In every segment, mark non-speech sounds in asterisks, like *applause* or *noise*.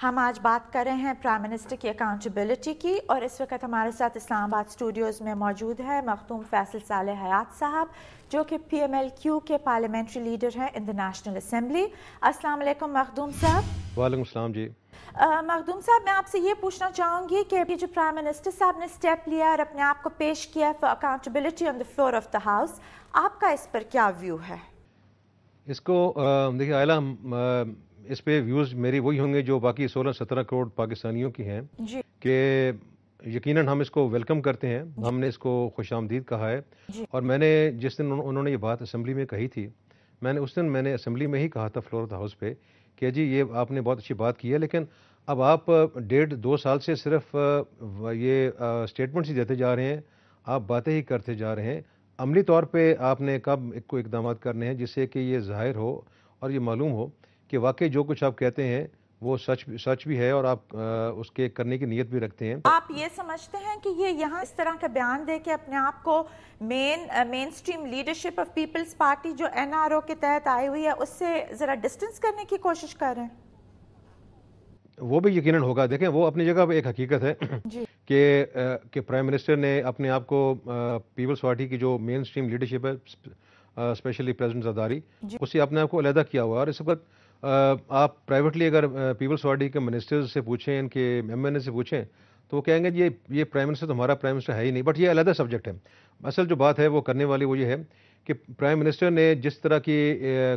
हम आज बात कर रहे हैं प्राइम मिनिस्टर की अकाउंटेबिलिटी की और इस वक्त हमारे साथ इस्लामाबाद स्टूडियोज़ में मौजूद है मखदूम फैसल साल हयात साहब जो कि पी एम एल क्यू के पार्लियामेंट्री लीडर हैं इन द नेशनल असम्बली वालेकुम मखदूम साहब। वालेकुम जी। मखदूम साहब मैं आपसे ये पूछना चाहूँगी कि ये जो प्राइम मिनिस्टर साहब ने स्टेप लिया और अपने आप को पेश किया for accountability on the floor of the house आपका इस पर क्या व्यू है? इसको देखिए आयला इस पे व्यूज़ मेरी वही होंगे जो बाकी 16-17 करोड़ पाकिस्तानियों की हैं। कि यकीनन हम इसको वेलकम करते हैं। हमने इसको खुश आमदीद कहा है। और मैंने जिस दिन उन्होंने ये बात असम्बली में कही थी मैंने उस दिन मैंने असम्बली में ही कहा था फ्लोर हाउस पे कि जी ये आपने बहुत अच्छी बात की है लेकिन अब आप डेढ़ दो साल से सिर्फ़ ये स्टेटमेंट्स ही देते जा रहे हैं। आप बातें ही करते जा रहे हैं। अमली तौर पे आपने कब को इकदाम करने हैं जिससे कि ये ज़ाहिर हो और ये मालूम हो कि वाकई जो कुछ आप कहते हैं वो सच सच भी है और आप आ, उसके करने की नीयत भी रखते हैं। आप ये समझते हैं कि ये यहाँ इस तरह का बयान दे के अपने आप को main mainstream leadership of peoples party जो एनआरओ के तहत आई हुई है उससे ज़रा डिस्टेंस करने की कोशिश कर रहे हैं। वो भी यकीनन होगा। देखें वो अपनी जगह पर एक हकीकत है *clears throat* कि कि प्राइम मिनिस्टर ने अपने आप को पीपल्स पार्टी की जो मेन स्ट्रीम लीडरशिप है स्पेशली प्रेसिडेंट जरदारी उससे अपने आप को अलहदा किया हुआ और इस वक्त आप प्राइवेटली अगर पीपल्स पार्टी के मिनिस्टर्स से पूछें, इनके एम एन ए से पूछें तो वो कहेंगे ये ये प्राइम मिनिस्टर तो हमारा प्राइम मिनिस्टर है ही नहीं बट ये अलहदा सब्जेक्ट है। असल जो बात है वो करने वाली वो ये है कि प्राइम मिनिस्टर ने जिस तरह की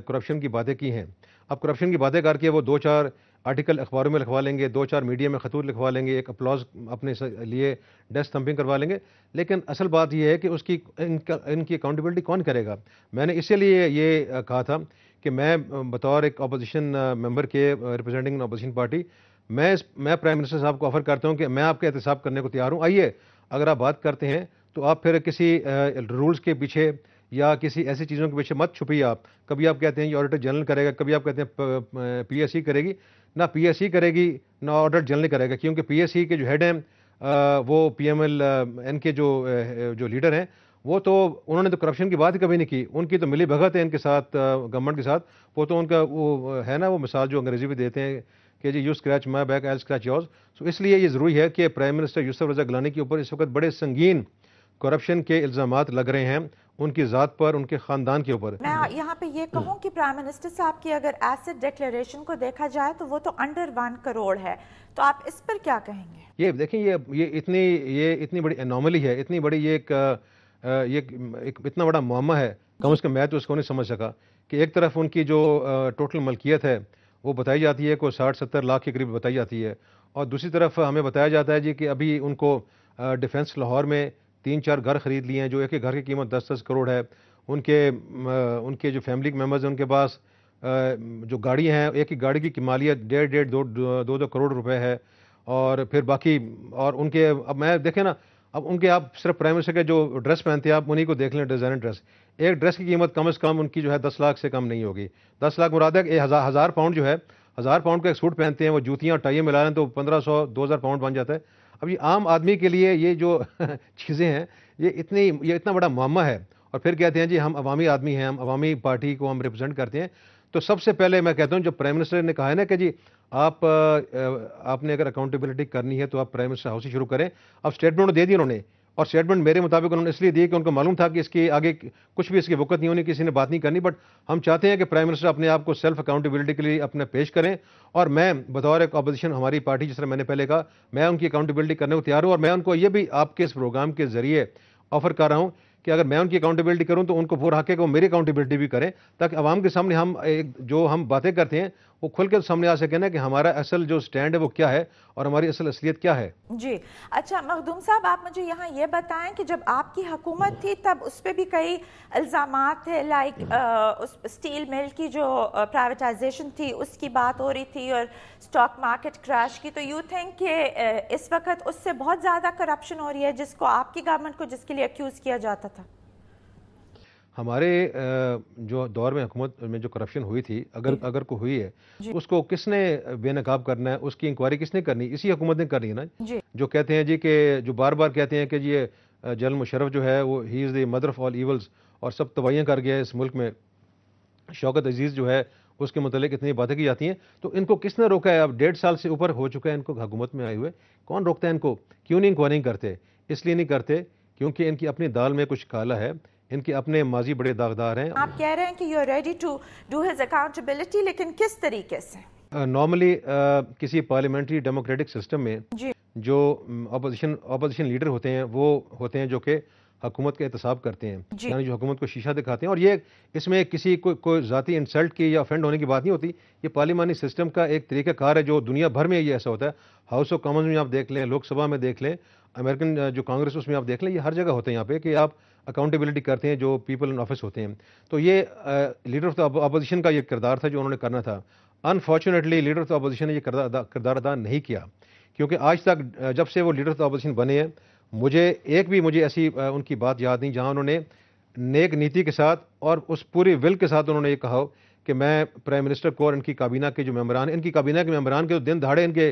करप्शन की बातें की हैं, अब करप्शन की बातें करके वो दो चार आर्टिकल अखबारों में लिखवा लेंगे, दो चार मीडिया में खतूत लिखवा लेंगे, एक अपलॉज अपने लिए डेस्क थम्पिंग करवा लेंगे, लेकिन असल बात यह है कि उसकी, इनका, इनकी अकाउंटेबिलिटी कौन करेगा? मैंने इसीलिए ये कहा था कि मैं बतौर एक अपोजिशन मेंबर के रिप्रेजेंटिंग अपोजिशन पार्टी मैं इस, मैं प्राइम मिनिस्टर साहब को ऑफ़र करता हूँ कि मैं आपके एहतसाब करने को तैयार हूँ। आइए, अगर आप बात करते हैं तो आप फिर किसी रूल्स के पीछे या किसी ऐसी चीज़ों के पीछे मत छुपिए आप। कभी आप कहते हैं ये ऑडिटर जनरल करेगा, कभी आप कहते हैं पीएससी करेगी। ना पीएससी करेगी, ना ऑडिटर जनरल करेगा, क्योंकि पीएससी के जो हेड हैं वो पीएमएल एन के जो जो लीडर हैं वो तो उन्होंने तो करप्शन की बात ही कभी नहीं की। उनकी तो मिली भगत है इनके साथ गवर्नमेंट के साथ। वो तो उनका वो है ना वो मिसाल जो अंग्रेज़ी भी देते हैं कि जी you scratch my back I scratch yours so इसलिए ये ज़रूरी है कि प्राइम मिनिस्टर यूसुफ रजा गलानी के ऊपर इस वक्त बड़े संगीन करप्शन के इल्ज़ाम लग रहे हैं उनकी ज़ात पर उनके ख़ानदान के ऊपर। मैं यहाँ पे ये कहूँ कि प्राइम मिनिस्टर साहब की अगर एसेट डिक्लेरेशन को देखा जाए तो वो तो अंडर वन करोड़ है। तो आप इस पर क्या कहेंगे? ये देखें ये ये इतनी ये इतनी बड़ी एनॉमली है इतनी बड़ी ये एक ये एक इतना बड़ा मामा है, कम कम मैं तो उसको नहीं समझ सका कि एक तरफ़ उनकी जो टोटल मलकियत है, वो बताई जाती है कोई साठ सत्तर लाख के करीब बताई जाती है और दूसरी तरफ़ हमें बताया जाता है जी कि अभी उनको डिफेंस लाहौर में तीन चार घर ख़रीद लिए हैं, जो एक एक घर की कीमत दस दस करोड़ है। उनके उनके जो फैमिली मेंबर्स हैं, उनके पास जो गाड़ी हैं, एक ही गाड़ी की मालियत डेढ़ डेढ़ दो दो दो करोड़ रुपए है और फिर बाकी, और उनके, अब मैं देखें ना अब उनके आप सिर्फ़ प्राइम मिनिस्टर के जो ड्रेस पहनते हैं, आप उन्हीं को देख लें डिज़ाइनर ड्रेस। एक ड्रेस की कीमत कम से कम उनकी जो है दस लाख से कम नहीं होगी। दस लाख मुराद है हज़ार हज़ार पाउंड जो है, हज़ार पाउंड का एक सूट पहनते हैं, वो जूतियाँ, टाइयाँ मिला लें तो पंद्रह सौ, दो हज़ार पाउंड बन जाता है। अब ये आम आदमी के लिए ये जो *laughs* चीज़ें हैं, ये इतनी, ये इतना बड़ा मामा है। और फिर कहते हैं, जी, हम अवामी आदमी हैं, हम अवामी पार्टी को हम रिप्रेजेंट करते हैं। तो सबसे पहले मैं कहता हूँ जब प्राइम मिनिस्टर ने कहा है ना कि जी, आप आपने अगर अकाउंटेबिलिटी करनी है तो आप प्राइम मिनिस्टर हाउस ही शुरू करें। अब स्टेटमेंट दे दी उन्होंने, और स्टेटमेंट मेरे मुताबिक उन्होंने इसलिए दिए कि उनको मालूम था कि इसके आगे कुछ भी इसकी वक़्त नहीं होनी, किसी ने बात नहीं करनी बट हम चाहते हैं कि प्राइम मिनिस्टर अपने आप को सेल्फ अकाउंटेबिलिटी के लिए अपने पेश करें। और मैं बतौर एक अपोजिशन हमारी पार्टी जिस तरह मैंने पहले कहा, मैं उनकी अकाउंटेबिलिटी करने को तैयार हूँ, और मैं उनको ये भी आपके इस प्रोग्राम के ज़रिए ऑफ़र कर रहा हूँ कि अगर मैं उनकी अकाउंटेबिलिटी करूँ तो उनको पूरा हक है कि वो मेरी अकाउंटेबिलिटी भी करें, ताकि आवाम के सामने हम एक, जो हम बातें करते हैं वो खुल के सामने आ सके ना कि हमारा असल जो स्टैंड है वो क्या है और हमारी असल असलियत क्या है। जी। अच्छा मखदूम साहब आप मुझे यहाँ ये बताएँ कि जब आपकी हुकूमत थी तब उस पर भी कई इल्ज़ाम थे लाइक उस स्टील मिल की जो प्राइवेटाइजेशन थी उसकी बात हो रही थी और स्टॉक मार्केट क्रैश की तो यू थिंक कि इस वक्त उससे बहुत ज़्यादा करप्शन हो रही है जिसको आपकी गवर्नमेंट को जिसके लिए अक्यूज़ किया जाता था? हमारे जो दौर में हुकूमत में जो करप्शन हुई थी अगर अगर को हुई है उसको किसने बेनकाब करना है उसकी इंक्वायरी किसने करनी इसी हुकूमत ने करनी है ना? जो। कहते हैं जी कि जो बार बार कहते हैं कि जी ये जनरल मुशरफ जो है वो he is the mother of all evils और सब तबाहियाँ कर गया है इस मुल्क में। शौकत अज़ीज़ जो है उसके मतलब इतनी बातें की जाती हैं। तो इनको किसने रोका है? अब डेढ़ साल से ऊपर हो चुका है इनको हुकूमत में आए हुए। कौन रोकता है इनको? क्यों नहीं इंक्वायरिंग करते? इसलिए नहीं करते क्योंकि इनकी अपनी दाल में कुछ काला है। इनके अपने माजी बड़े दागदार हैं। आप कह रहे हैं कि you are ready to do his accountability लेकिन किस तरीके से? नॉर्मली uh, uh, किसी पार्लियामेंट्री डेमोक्रेटिक सिस्टम में जी। जो अपोजिशन अपोजिशन लीडर होते हैं वो होते हैं जो कि हुकूमत का एहतसाब करते हैं। यानी जो हुकूमत को शीशा दिखाते हैं और ये इसमें किसी को कोई ज़ाती इंसल्ट की या ऑफेंड होने की बात नहीं होती। ये पार्लिमानी सिस्टम का एक तरीक़ाकार है जो दुनिया भर में ये ऐसा होता है। हाउस ऑफ़ कॉमन्स में आप देख लें लोकसभा में देख लें अमेरिकन जो कांग्रेस उसमें आप देख लें ये हर जगह होते हैं यहाँ पे कि आप अकाउंटेबिलिटी करते हैं जो पीपल इन ऑफ़िस होते हैं। तो ये लीडर ऑफ़ द अपोजिशन का ये किरदार था जो उन्होंने करना था। Unfortunately leader of the opposition ने ये किरदार अदा- नहीं किया। क्योंकि आज तक जब से वो लीडर ऑफ़ द अपोजिशन बने हैं मुझे एक भी मुझे ऐसी उनकी बात याद नहीं जहाँ उन्होंने नेक नीति के साथ और उस पूरी विल के साथ उन्होंने ये कहा कि मैं प्राइम मिनिस्टर को और इनकी काबीना के जो मेम्बरान इनकी काबीना के मेम्बरान के जो दिन दहाड़े इनके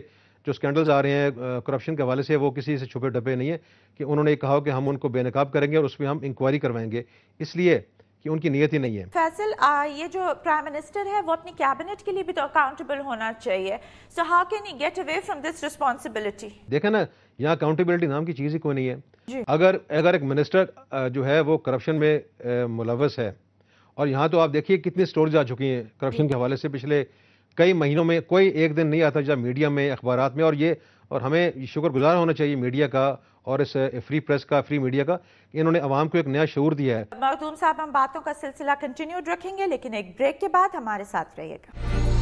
जो स्कैंडल्स आ रहे हैं करप्शन के हवाले से वो किसी से छुपे डब्बे नहीं है कि उन्होंने कहा कि हम उनको बेनकाब करेंगे और उस पर हम इंक्वायरी करवाएँगे। इसलिए कि उनकी नीयत ही नहीं है। फैसल आ, ये जो प्राइम मिनिस्टर है वो अपनी कैबिनेट के लिए भी तो अकाउंटेबल होना चाहिए। So how can he get away from this responsibility देखें ना यहाँ अकाउंटेबिलिटी नाम की चीज़ ही कोई नहीं है। अगर अगर एक मिनिस्टर जो है वो करप्शन में मुलवस है और यहाँ तो आप देखिए कितनी स्टोरीज आ चुकी हैं करप्शन के हवाले से पिछले कई महीनों में कोई एक दिन नहीं आता जब मीडिया में अखबार में और ये और हमें शुक्रगुजार होना चाहिए मीडिया का और इस फ्री प्रेस का फ्री मीडिया का इन्होंने आवाम को एक नया शूर दिया है। मखदूम साहब हम बातों का सिलसिला कंटिन्यूड रखेंगे लेकिन एक ब्रेक के बाद हमारे साथ रहिएगा।